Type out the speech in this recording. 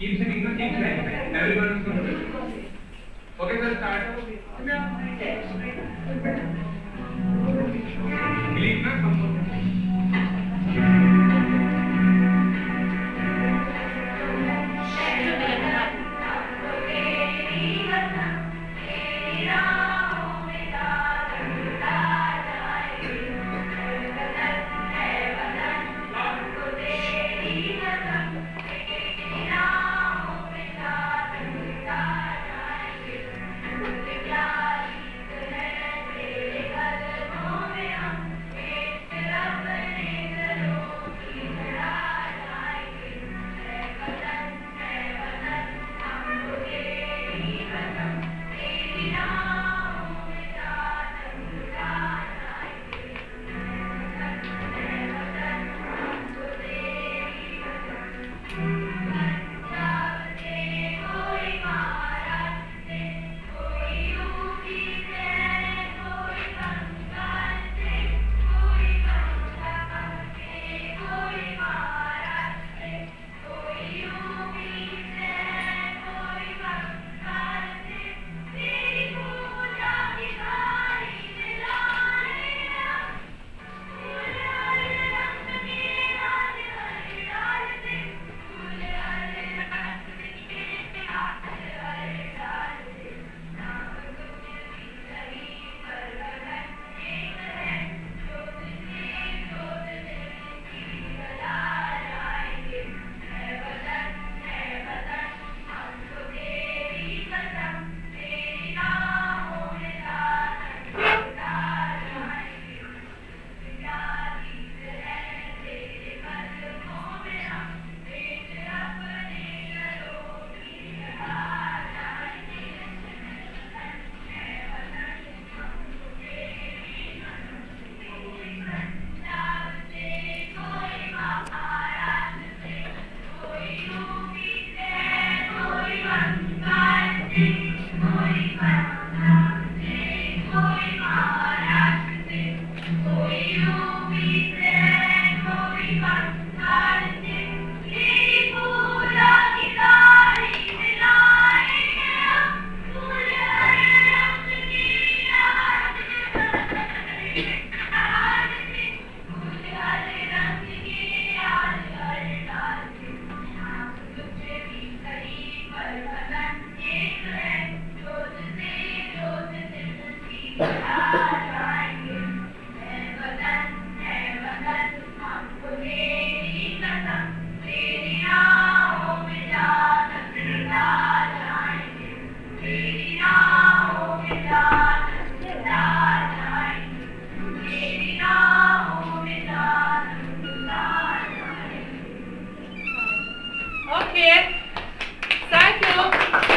Keep singing, no? Keep singing. Everyone is going to do. Okay, sir, start. Believe na, come It's my back. Okay. Thank you.